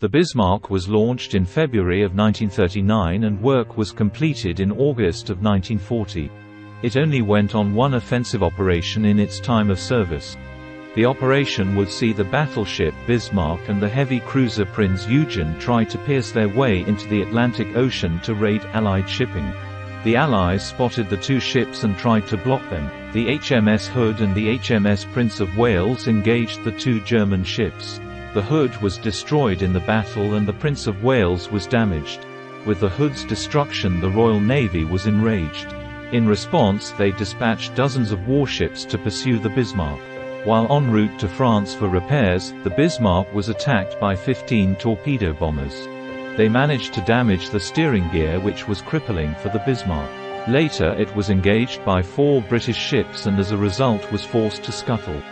The Bismarck was launched in February of 1939 and work was completed in August of 1940. It only went on one offensive operation in its time of service. The operation would see the battleship Bismarck and the heavy cruiser Prinz Eugen try to pierce their way into the Atlantic Ocean to raid Allied shipping. The Allies spotted the two ships and tried to block them. The HMS Hood and the HMS Prince of Wales engaged the two German ships. The Hood was destroyed in the battle and the Prince of Wales was damaged. With the Hood's destruction the Royal Navy was enraged. In response they dispatched dozens of warships to pursue the Bismarck. While en route to France for repairs, the Bismarck was attacked by 15 torpedo bombers. They managed to damage the steering gear which was crippling for the Bismarck. Later it was engaged by four British ships and as a result was forced to scuttle.